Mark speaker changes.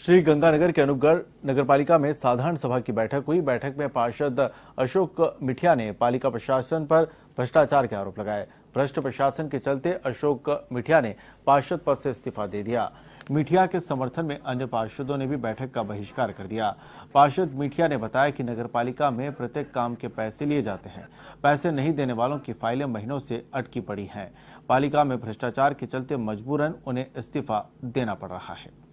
Speaker 1: श्री गंगानगर के अनूपगढ़ नगरपालिका में साधारण सभा की बैठक हुई। बैठक में पार्षद अशोक मिठिया ने पालिका प्रशासन पर भ्रष्टाचार के आरोप लगाए। भ्रष्ट प्रशासन के चलते अशोक मिठिया ने पार्षद पद से इस्तीफा दे दिया। मिठिया के समर्थन में अन्य पार्षदों ने भी बैठक का बहिष्कार कर दिया। पार्षद मिठिया ने बताया कि नगरपालिका में प्रत्येक काम के पैसे लिए जाते हैं। पैसे नहीं देने वालों की फाइलें महीनों से अटकी पड़ी हैं। पालिका में भ्रष्टाचार के चलते मजबूरन उन्हें इस्तीफा देना पड़ रहा है।